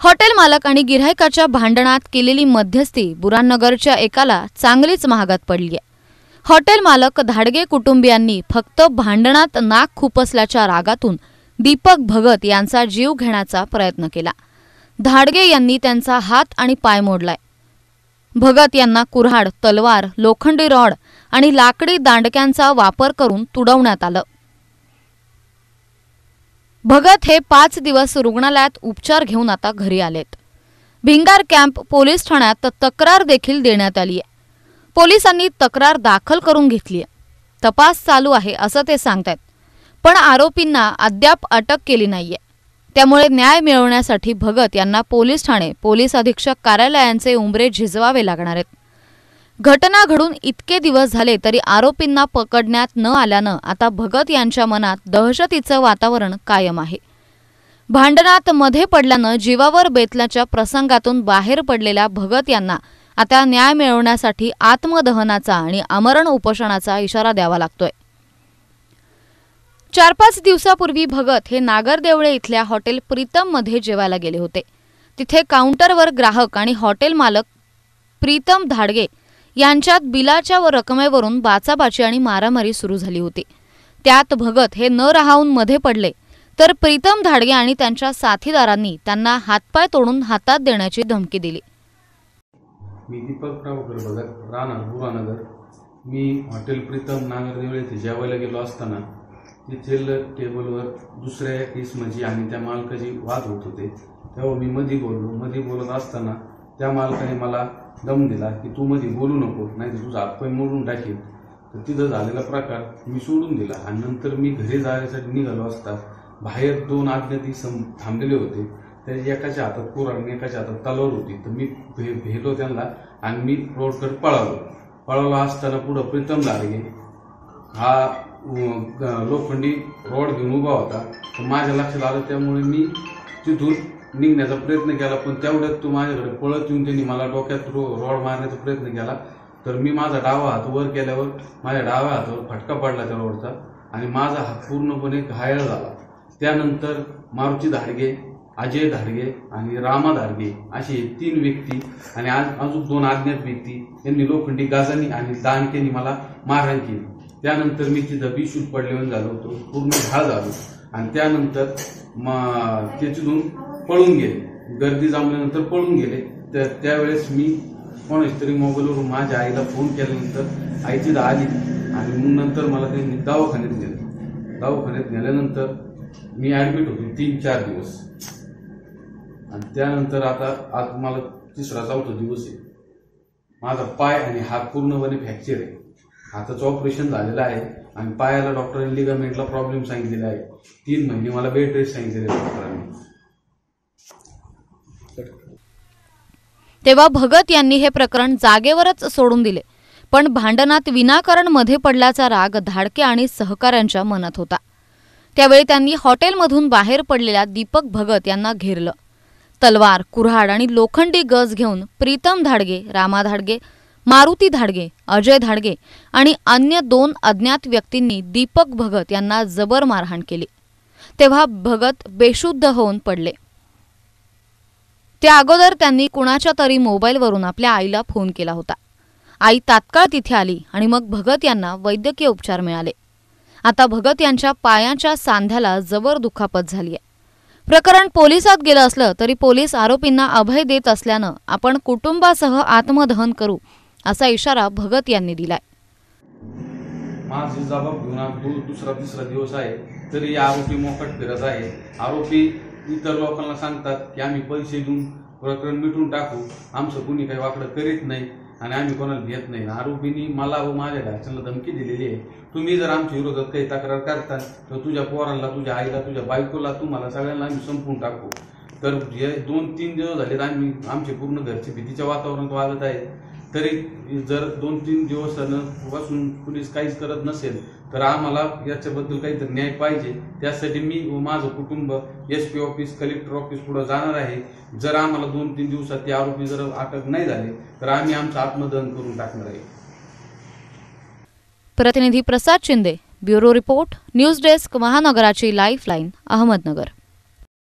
Hotel मालक आणि गिऱ्हाईकाच्या भांडणात केलेली मध्यस्थी बुरानगरच्या एकाला चांगलीच महागात पडली आहे. हॉटेल मालक धाडगे कुटुंबियांनी फक्त भांडणात नाक खुपसल्याच्या रागातून दीपक भगत यांचा जीव घेण्याचा प्रयत्न केला. धाडगे यांनी त्यांचा हात आणि पाय मोडलाय. भगत यांना कुऱ्हाड तलवार लोखंडी रॉड आणि लाकडी दांडक्यांचा वापर करून तुडवण्यात आलं. भगत हे पाच दिवस रुग्णालयात उपचार घेऊन आता घरी आलेत. भिंगार कॅम्प पोलीस ठाण्यात तक्रार देखील देण्यात आली आहे. पोलिसांनी तक्रार दाखल करून घेतली आहे. तपास चालू आहे असं ते सांगतायत. पण आरोपींना अद्याप अटक केली नाहीये. त्यामुळे न्याय मिळवण्यासाठी भगत यांना पोलीस ठाणे पोलीस अधीक्षक कार्यालयांचे उंबरे झिजवावे लागणार आहेत. घटना घडून इतके दिवस झाले तरी आरोपींना पकडण्यात न आल्यानं आता भगत यांच्या मनात दहशतीचं वातावरण कायम आहे. भांडणात मध्ये पडल्यानं जीवावर बेतल्याच्या प्रसंगातून बाहेर पडलेल्या भगत यांना आता न्याय मिळवण्यासाठी आत्मदहनाचा आणि आमरण उपोषणाचा इशारा द्यावा लागतोय. चार पाच दिवसापूर्वी भगत हे नागरदेवळे इथल्या हॉटेल प्रीतममध्ये जेवायला गेले होते. तिथे काउंटरवर ग्राहक आणि हॉटेल मालक प्रीतम धाडगे यांच्यात बिलाच्या व रकमेवरून बाचाबाची आणि मारामारी सुरू झाली होती. त्यात भगत हे न राहून मध्ये पडले तर प्रीतम धाडगे आणि त्यांच्या साथीदारांनी त्यांना हातपाय तोडून हातात देण्याची धमकी दिली. मी दीपक रावकर भगत राणा बुरानगर मी हॉटेल प्रीतम नागरदेवळे येथे जेवायला गेलो असताना तिथेल टेबलवर दुसऱ्या केसमध्ये आणि त्या मालकाची वाद होत होते. तेव्हा मी मध्ये बोललो मध्ये बोलत असताना त्या मालकाने मला दम दिला की तू मध्ये बोलू नको नाही तर तुझा हातपाय मोडून टाकेल. तर तिथं झालेला प्रकार मी सोडून दिला आणि नंतर मी घरी जाण्यासाठी निघालो असता बाहेर दोन अज्ञाती सम थांबलेले होते. त्या एकाच्या हातात कुराड आणि एकाच्या हातात तलवार होती. तर मी भे भेटलो त्यांना आणि मी रोडकडे पळालो. पळालो असताना पुढं प्रीतम लागे हा लोखंडी रॉड घेऊन उभा होता. तर माझ्या लक्षात आलं त्यामुळे मी तिथून निघण्याचा प्रयत्न केला पण तेवढ्यात तो माझ्याकडे पळत येऊन त्यांनी मला डोक्यात रो रॉड मारण्याचा प्रयत्न केला. तर मी माझा डावा हात वर केल्यावर माझ्या डाव्या हातावर फटका पडला त्या रोडचा आणि माझा हात पूर्णपणे घायल झाला. त्यानंतर मारुती धाडगे अजय धाडगे आणि रामा धाडगे असे तीन व्यक्ती आणि आज अजून दोन अज्ञात व्यक्ती यांनी लोखंडी गाजानी आणि दानकेनी मला मारहाण केली. त्यानंतर मी तिथं बिशूट पडल्यावर झालो होतो पूर्ण झाळ झालो. आणि त्यानंतर म- त्याच्यातून पळून गेले. गर्दी जमल्यानंतर पळून गेले. तर त्यावेळेस मी कोणाच तरी मोबाईलवरून माझ्या आईला फोन केल्यानंतर आईची दा आली. आणि मग नंतर मला त्यांनी दवाखान्यात नेलं. दवाखान्यात नेल्यानंतर मी ऍडमिट होतो तीन चार दिवस. आणि त्यानंतर आता आज मला तिसरा चौथा दिवस आहे. माझा पाय आणि हात पूर्णपणे फ्रॅक्चर आहे. हाताचं ऑपरेशन झालेलं आहे. आणि पायाला डॉक्टरांनी लिगामेंटला प्रॉब्लेम सांगितलेला आहे. तीन महिने मला बेड रेस्ट सांगितलेले डॉक्टरांनी. तेव्हा भगत यांनी हे प्रकरण जागेवरच सोडून दिले. पण भांडणात विनाकारणमध्ये पडल्याचा राग धाडके आणि सहकाऱ्यांच्या मनात होता. त्यावेळी त्यांनी हॉटेलमधून बाहेर पडलेल्या दीपक भगत यांना घेरलं. तलवार कुऱ्हाड आणि लोखंडी गज घेऊन प्रीतम धाडगे रामा धाडगे मारुती धाडगे अजय धाडगे आणि अन्य दोन अज्ञात व्यक्तींनी दीपक भगत यांना जबर मारहाण केली. तेव्हा भगत बेशुद्ध होऊन पडले. त्या अगोदर त्यांनी कुणाच्या तरी मोबाईलवरून आपल्या आईला फोन केला होता. आई तात्काळ तिथे आली आणि मग भगत यांना वैद्यकीय उपचार मिळाले. आता भगत यांच्या पायाच्या सांध्याला जबर दुखापत झाली आहे. प्रकरण पोलिसात गेलं असलं तरी पोलीस आरोपींना अभय देत असल्यानं आपण कुटुंबासह आत्मदहन करू असा इशारा भगत यांनी दिलाय. माझी जबाब घेऊन दुसरा तिसरा दिवस आहे. तरी आरोपी मोकट फिरत आहे. आरोपी इतर लोकांना सांगतात की आम्ही पैसे देऊन प्रकरण मिटून टाकू. आमचं कुणी काही वाकडं करीत नाही आणि आम्ही कोणाला घेत नाही. आरोपींनी मला व माझ्या घरच्यांना धमकी दिलेली आहे. तुम्ही जर आमच्या विरोधात काही तक्रार करता तर तुझ्या पोरांना तुझ्या आईला तुझ्या बायकोला तुम्हाला सगळ्यांना आम्ही संपवून टाकू. तर हे दोन तीन दिवस झालेत आम्ही आमचे पूर्ण घरचे भीतीच्या वातावरणात वागत आहे तरी जर दोन तीन दिवसापासून पोलीस काहीच करत नसेल तर आम्हाला याच्याबद्दल काहीतरी न्याय पाहिजे. त्यासाठी मी व माझं कुटुंब S P office collector office पुढे जाणार आहे. जर आम्हाला दोन तीन दिवसात ते आरोपी जर अटक नाही झाले तर आम्ही आमचं आत्मदहन करून टाकणार आहे. प्रतिनिधी Prasad Shinde bureau report news desk महानगराची lifeline Ahmednagar.